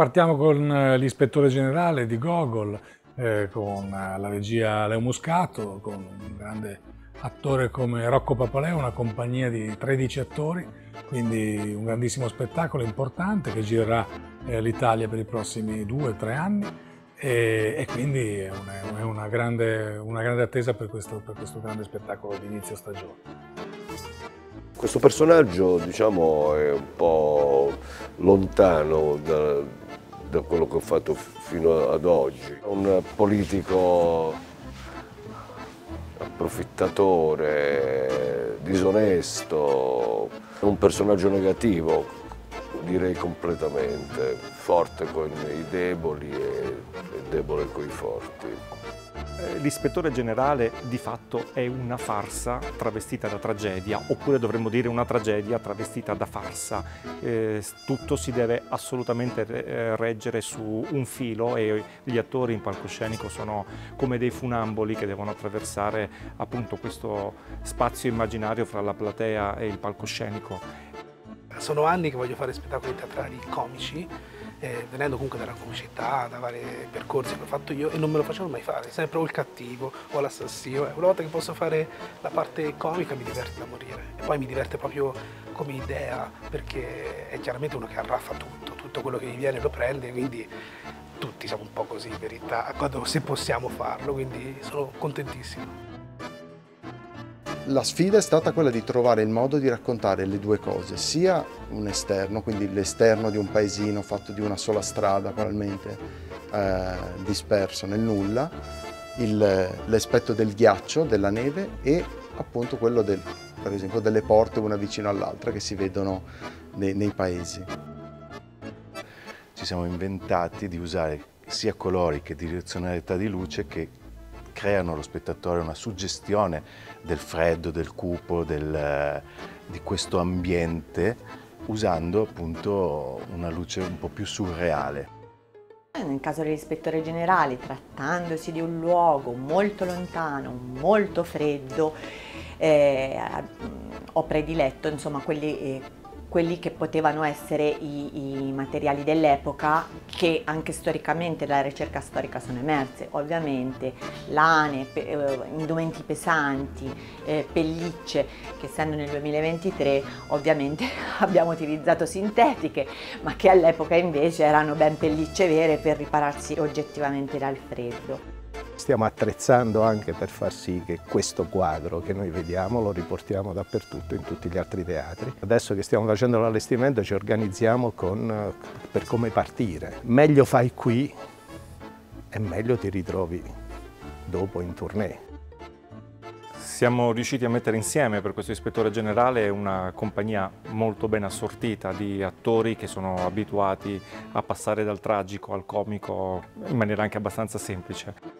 Partiamo con eh, l'ispettore generale di Gogol, eh, con eh, la regia Leo Muscato, con un grande attore come Rocco Papaleo, una compagnia di 13 attori, quindi un grandissimo spettacolo importante che girerà eh, l'Italia per i prossimi due o tre anni e, e quindi è una, è una, grande, una, grande, attesa per questo, per questo grande spettacolo di inizio stagione. Questo personaggio diciamo, è un po' lontano da, da quello che ho fatto fino ad oggi. Un politico approfittatore, disonesto, un personaggio negativo, direi completamente, forte con i deboli e debole con i forti. Eh, l'ispettore generale di fatto è una farsa travestita da tragedia, oppure dovremmo dire una tragedia travestita da farsa. Eh, tutto si deve assolutamente eh, reggere su un filo e gli attori in palcoscenico sono come dei funamboli che devono attraversare appunto questo spazio immaginario fra la platea e il palcoscenico. Sono anni che voglio fare spettacoli teatrali comici eh, venendo comunque dalla comicità, da vari percorsi che ho fatto io e non me lo facevo mai fare, sempre o il cattivo o l'assassino. Eh, una volta che posso fare la parte comica mi diverte da morire e poi mi diverte proprio come idea perché è chiaramente uno che arraffa tutto, tutto quello che gli viene lo prende, quindi tutti siamo un po' così in verità, quando, se possiamo farlo, quindi sono contentissimo. La sfida è stata quella di trovare il modo di raccontare le due cose, sia un esterno, quindi l'esterno di un paesino fatto di una sola strada probabilmente eh, disperso nel nulla, l'aspetto del ghiaccio, della neve e appunto quello del, per esempio delle porte una vicino all'altra che si vedono nei, nei paesi. Ci siamo inventati di usare sia colori che direzionalità di luce che creano allo spettatore una suggestione del freddo, del cupo, del, di questo ambiente usando appunto una luce un po' più surreale. Nel caso dell'ispettore generale, trattandosi di un luogo molto lontano, molto freddo, eh, ho prediletto insomma, quelli eh, quelli che potevano essere i, i materiali dell'epoca che anche storicamente dalla ricerca storica sono emerse, ovviamente lane, pe, eh, indumenti pesanti, eh, pellicce che essendo nel 2023 ovviamente abbiamo utilizzato sintetiche ma che all'epoca invece erano ben pellicce vere per ripararsi oggettivamente dal freddo. Stiamo attrezzando anche per far sì che questo quadro che noi vediamo lo riportiamo dappertutto in tutti gli altri teatri. Adesso che stiamo facendo l'allestimento ci organizziamo con, per come partire. Meglio fai qui e meglio ti ritrovi dopo in tournée. Siamo riusciti a mettere insieme per questo ispettore generale una compagnia molto ben assortita di attori che sono abituati a passare dal tragico al comico in maniera anche abbastanza semplice.